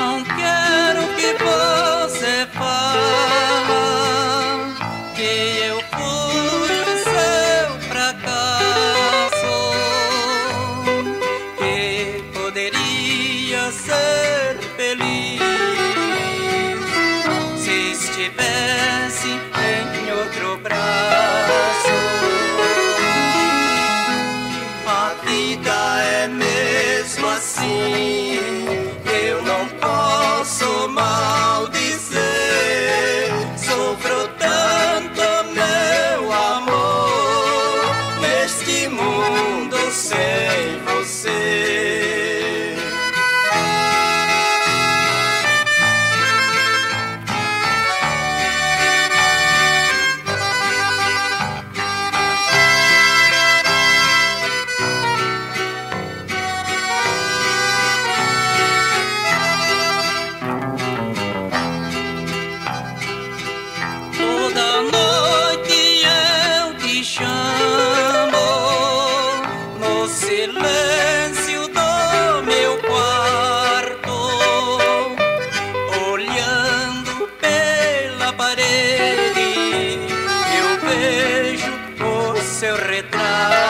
não quero que você fale que eu fui o seu fracasso, que poderia ser feliz se estivesse em outro braço. A vida é mesmo assim. silêncio do meu quarto, olhando pela parede, eu vejo o seu retrato.